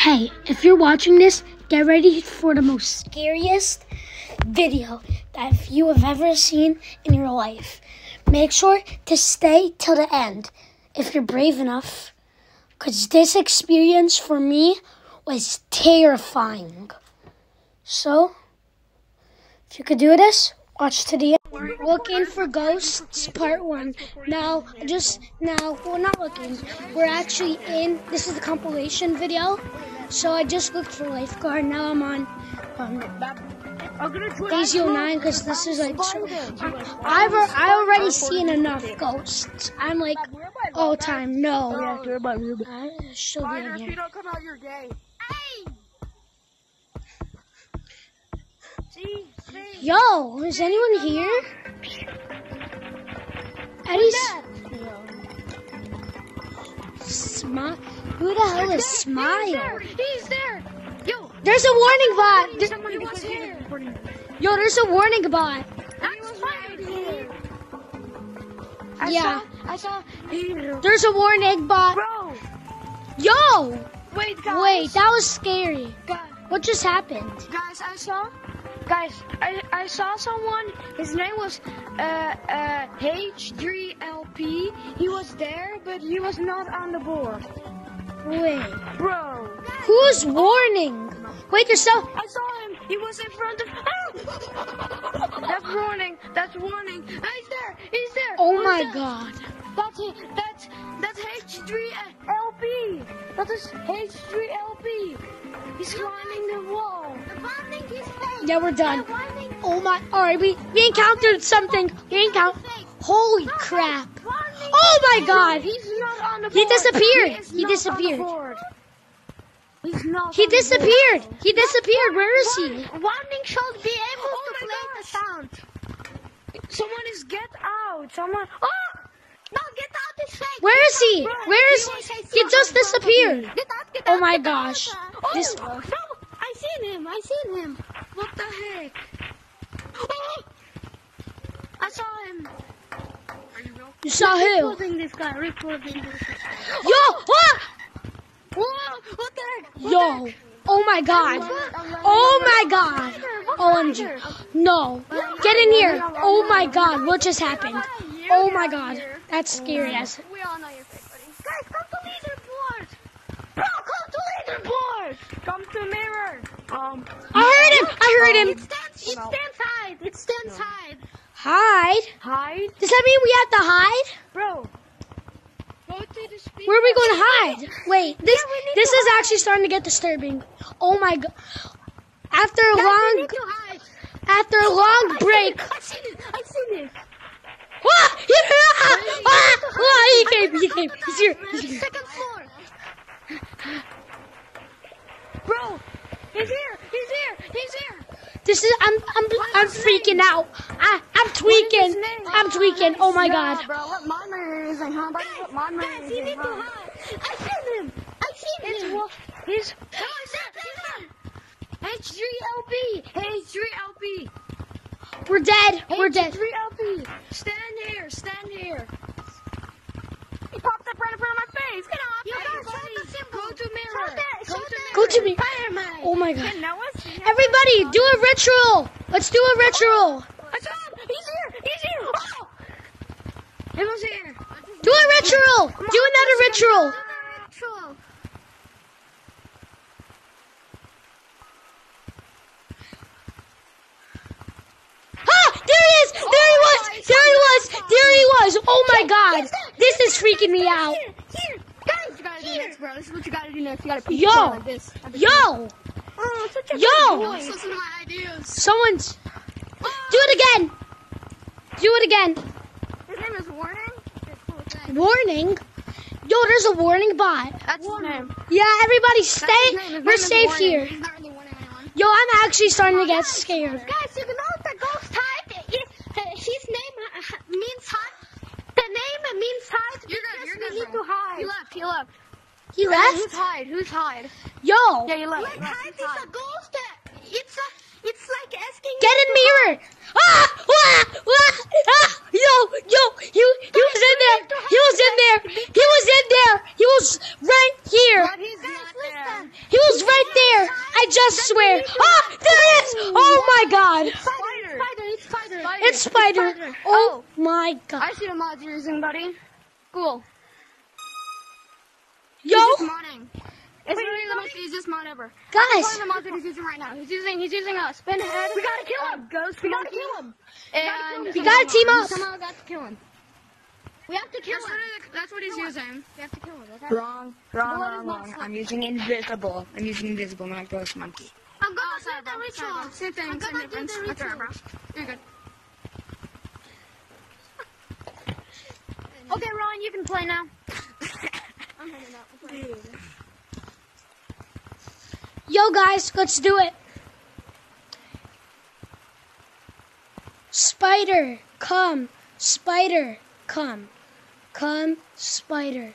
Hey, if you're watching this, get ready for the most scariest video that you have ever seen in your life. Make sure to stay till the end if you're brave enough, because this experience for me was terrifying. So, if you could do this, watch to the end. Looking for ghosts, part one. Now, just now, we're not looking. We're actually in. This is the compilation video. So I just looked for lifeguard. Now I'm on um, Daisy 09 because this is like. So, I've I already seen enough ghosts. I'm like all time. No, I should be in here. don't. See? See? Yo, is anyone here? Eddie's. Smile. Who the hell is Smile? He's there. Yo, There's a warning bot. There- somebody was here. Yo, there's a warning bot. That's here. I Yeah. Saw, I saw. He, There's a warning bot. bro. Yo! Wait, guys. Wait, that was scary. Guys, What just happened? guys, I saw. Guys, I, I saw someone. His name was uh, uh, H3LP. He was there, but he was not on the board. Wait. Bro. Who's warning? Wait, there's so. I saw him. He was in front of. Ah! That's warning. That's warning. Ah, he's there. He's there. Oh Who's my that? god. That's it. That's that's H3LP. That is H3LP. He's climbing the wall. The bonding is fake. Yeah, we're done. Oh my. Alright, we, we encountered something. We encountered. Holy crap. Oh my god. He's not on the board. He disappeared. is He disappeared. On the board. He's not. He on the board. disappeared. He disappeared. Where is he? Should be able oh to play the sound. Someone is get out. Someone. Oh! Where is he? Where is he? He just disappeared. Get out, get Oh my get gosh. Out. Oh, This- no, I seen him. I seen him. What the heck? Oh! I saw him. You saw who? Recording this guy. Recording this. guy. Yo! Ah! Whoa! What the heck? What the Yo! heck? Oh my god! Oh my god! OMG. No. Get in here! Oh my god, what just happened? Oh my god. That's scary as. We all know you're fake, buddy. Guys, come to leaderboard. Bro, come to leaderboard. Come to mirror. Um. I heard him! I heard It him! stands. It stands hide. It stands hide. Hide? Hide, Does that mean we have to hide? bro. Go to the speaker. Where are we going to hide? Wait, this Yeah, this is actually starting to get disturbing. Oh my god. After a we long hide. after a long break. I seen it. I seen it. Ah! Ah! Ah! Ah! He came, he came. He's here. He's here. Second floor. Bro, he's here. He's here. He's here. This is I'm I'm I'm freaking out. I I'm tweaking. I'm tweaking. Oh my god. bro, what my mirror is like, huh? What my mirror is you need to. I seen him. I seen him. He's. No, he's H3LP. H3LP. We're dead. We're dead. H3LP. Stand here. He popped up right in front of my face. Get off. You guys, show the symbol. Go to mirror. Go to mirror. Go to me. Fireman. Oh my god. And now what's Everybody, do a ritual. Let's do a ritual. I saw him. He's here. He's here. Oh. He was here. Do a ritual. Do another. Ritual. Ah, there he is. There he was. There he was. There he was. Oh my god. This is freaking me out. Here, here, guys. You gotta do next, bro. This is what you gotta do next. You gotta peek Yo. down like this. Yo. Oh, such a Yo. good boy. Listen to my ideas. Someone's. Do it again. Do it again. His name is Warning. Warning. Yo, there's a warning bot. That's his name. Yeah, everybody stay. That's his name. His We're safe Warning. here. Really. Yo, I'm actually starting to oh, get scared. Guys, you know what the ghost hide is? Uh, his name uh, means hide. The name means hide. You're good. You're good. We need to hide. He left. He left. He left. Who's left. hide? Who's hide? Yo, Yeah, he left. Like hide is a ghost. It's a, it's like asking. get in mirror. Ah! Ah! Ah! ah! yo, yo, he, he was in there. He was in there. He was in there. He was right here. But he's not there. He was right there. I just swear. Ah, there it is. Oh my god. Spider. Spider. It's spider. It's Spider. Oh my god. I see the mods you're using, buddy. Cool. Yo, He's just modding. It's literally the most easiest mod ever. guys. One of the mods that he's using right now. He's using he's using a spin head. We gotta kill him. Ghost. We gotta kill him. And We gotta team up. Somehow got to kill him. We have to kill that's him. Literally, that's what he's using. We have to kill him. Okay? Wrong, wrong, What wrong, wrong. I'm using invisible. I'm using invisible, not ghost monkey. I'm going to do the ritual. Same thing. I'm Same gonna do difference. the Okay, ritual. bro. You're good. Okay, Ron, you can play now. I'm. Yo, guys, let's do it. Spider, come. Spider, come. Come, spider.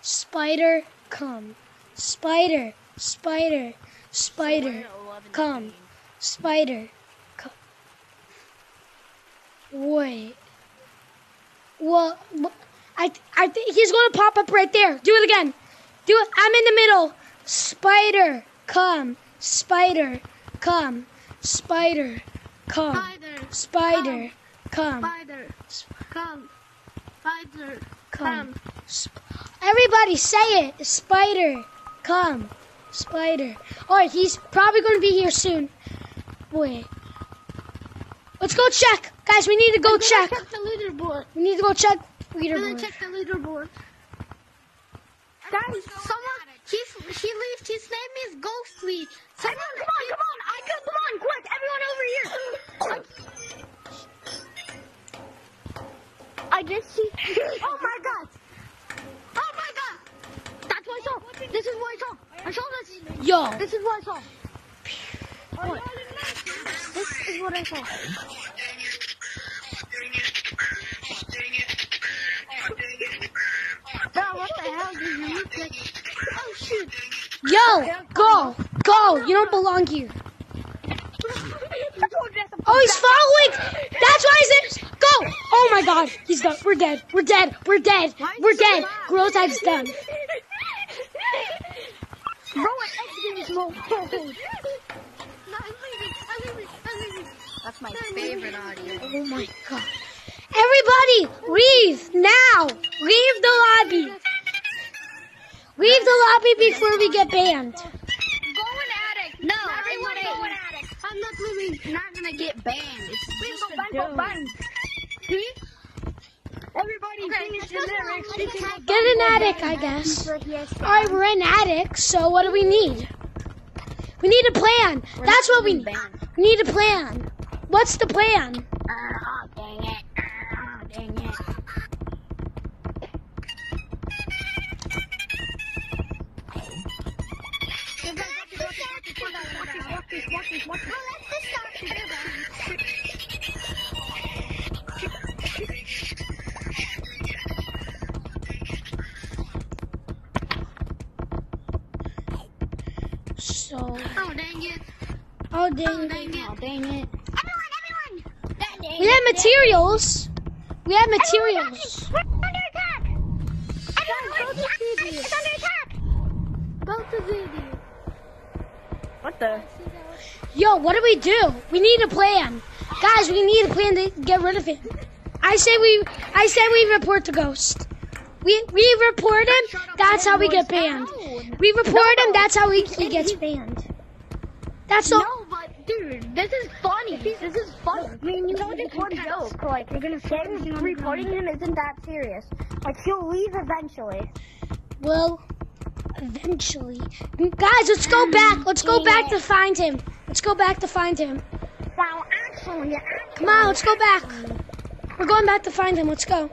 Spider, come. Spider, spider, spider, come. Spider, come. Wait. Well, wh- I, I think he's gonna pop up right there. Do it again. Do it. I'm in the middle. Spider, come. Spider, come. Spider, come. Spider, Spider, come. spider, come. Spider, Come. Everybody say it. Spider, come. Spider. Alright, he's probably going to be here soon. Wait. Let's go check. Guys, we need to go check. Check the leaderboard. We need to go check gonna leaderboard. check the leaderboard. Guys, someone, he's, he leaves, his name is Ghostly. Someone, come on, come on, I can, come on, quick, everyone over here. I just see, oh my god. Oh my god. That's what I saw. This is what I saw. I saw this. Yo. This is what I saw. What? This is what I saw. Yo, go. Go. You don't belong here. Oh, he's following. That's why he's in. Go. Oh my god. He's done. We're dead. We're dead. We're dead. We're dead. Grow type's done. Bro, I mode. That's my favorite audio. Oh my god. Everybody, leave now. Leave the lobby. Leave the lobby before we get banned. Go in attic. No, everyone go in attic. I'm not leaving. You're not gonna get banned. It's Please just hmm? go a bang, go joke. bang. See? Everybody finish in there. Get an attic, I guess. Alright, we're in attic, so what do we need? We need a plan. That's what we need. We need a plan. What's the plan? So, Oh, dang it. oh dang. it. Oh, dang it. Everyone, everyone. Dang. We have materials. We have materials. We're under attack. Everyone, go to. It's under attack. Go to CD. What the? Yo, what do we do? We need a plan. Guys, we need a plan to get rid of him. I say we I say we report the ghost. We we report him, that's how we get banned. We report him, that's how he, he gets banned. That's all No, but dude, this is funny. This is funny. I mean, you know, it's one joke. Like, you're gonna say reporting him isn't that serious. Like, he'll leave eventually. well eventually. Guys, let's go back. Let's go back to find him. Let's go back to find him. Well, actually, Come on, let's go back. We're going back to find him. Let's go.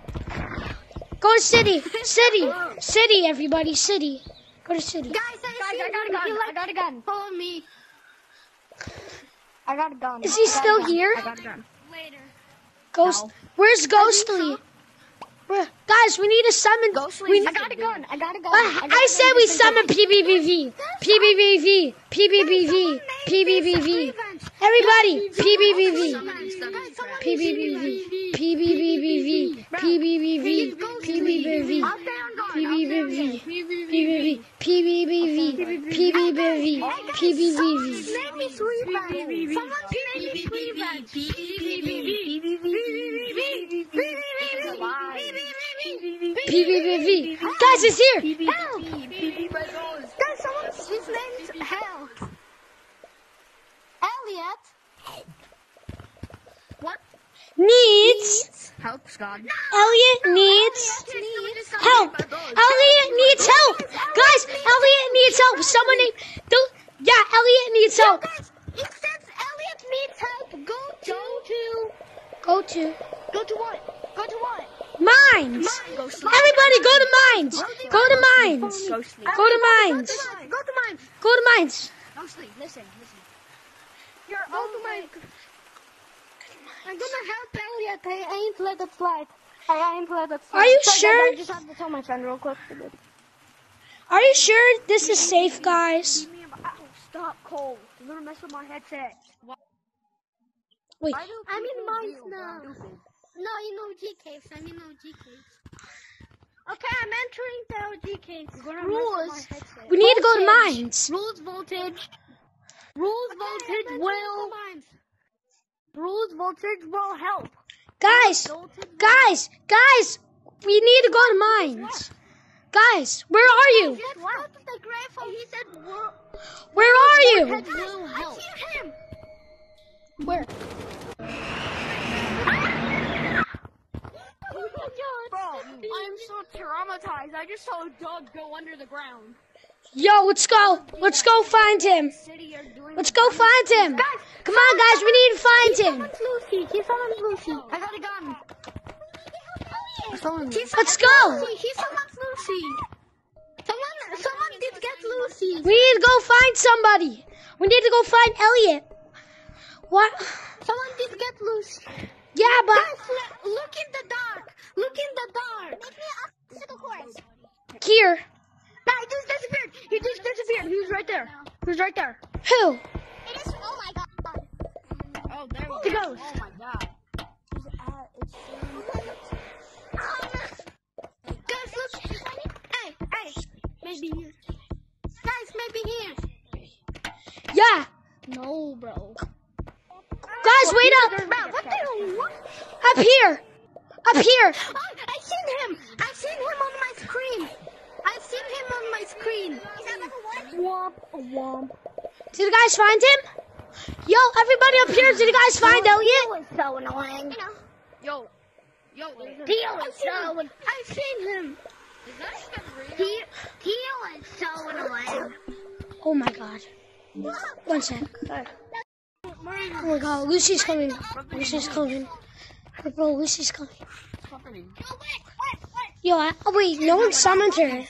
Go to city. City. City, everybody. City. Go to city. guys, I, I got a gun. I got a gun. Follow me. I got a gun. Is he still here? I got a gun. Later. Ghost. Where's Ghostly? Where, guys, we need to summon. Ghostly We, is I, I got a gun. I got a gun. I said we summon PBBV. PBBV. PBBV. PBBV. Everybody, PBBV. Somebody stuck in trap. PBBV. PBBV. PBBV. PBBV. I'll stay on guard. PBBV. PBBV. PBBV. PBBV. PBBV. Make me sweet back. Someone make me sweet back. PBBV. Guys, it's here. Help! Guys, someone's his name's Help. Elliot. What? Needs. Help, Scott. Elliot needs help. Elliot needs help. Guys, Elliot needs help. Someone need. Don't. Yeah, Elliot needs help. It says Elliot needs help. Go to. Go to Go to what? Go to what? mines. Go. Everybody, go to mines. Go to mines. Go to mines. Go to mine. Go to mines. Go sleep. Listen, listen. You're go to mine. I'm gonna help Elliot. I ain't let it slide. I ain't let it slide. Are you Sorry, sure? I just have to tell my friend real quick. Are you sure this is safe, guys? Stop, Cole. You're gonna mess with my headset. Wait. I'm in mines now. No, you know G caves. I'm OG caves. Okay, I'm entering the OG caves. Rules. We need to go to mines. Rules voltage. Rules voltage will. Rules voltage will help. Guys, guys, guys, we need to go to mines. Guys, where are you? Let's go to the grave. He said will. Where are you? Will help. I see him. Where? I'm so traumatized. I just saw a dog go under the ground. Yo, let's go. Let's go find him. City are doing. Let's go find him. Come on, guys, we need to find him. Someone's Lucy. He someone's Lucy. I got a gun. Someone. Let's go. He someone's Lucy. Someone, someone did get Lucy. We need to go find somebody. We need to go find Elliot. What? Someone did get Lucy. Yeah, but Guys, look- look in the dark. Look in the dark. Make me an obstacle course. here. Nah, he just disappeared. He just disappeared. He was right there. He was right there. Who? It is. Oh my god. Oh, there we He go. goes. Oh my god. Guys, look. Hey, hey. Maybe here. Guys, maybe here. Yeah. No, bro. Guys, wait up. Bro, what the what? Up here. Up here. Oh, I seen him. I seen him on my screen. I seen him on my screen. Is that number one? Womp, womp. Did you guys find him? Yo, everybody up here, did you guys find Elliot? was so annoying. Yo. Yo, there's a... Theo was so. I seen him. Is that even real? Theo, Theo was so annoying. Oh my god. One sec. Oh my god, Lucy's coming. Lucy's coming. Bro, Lucy's coming. Yo, I, oh wait, no one summoned her.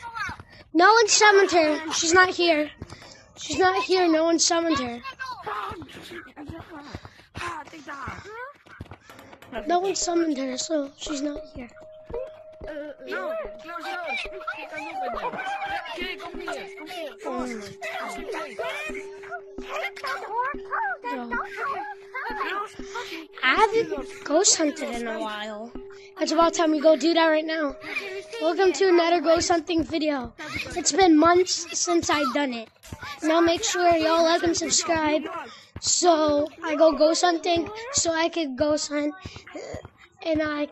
No one summoned her. She's not here. She's not here. No one summoned her. No one summoned her, so she's not here. No, close. Hey, come. Hey, come here. Come here. Oh I haven't ghost hunted in a while. It's about time we go do that right now. Welcome to another ghost hunting video. It's been months since I've done it. Now make sure y'all like and subscribe so I go ghost hunting so I can ghost hunt and I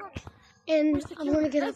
and I'm gonna get up.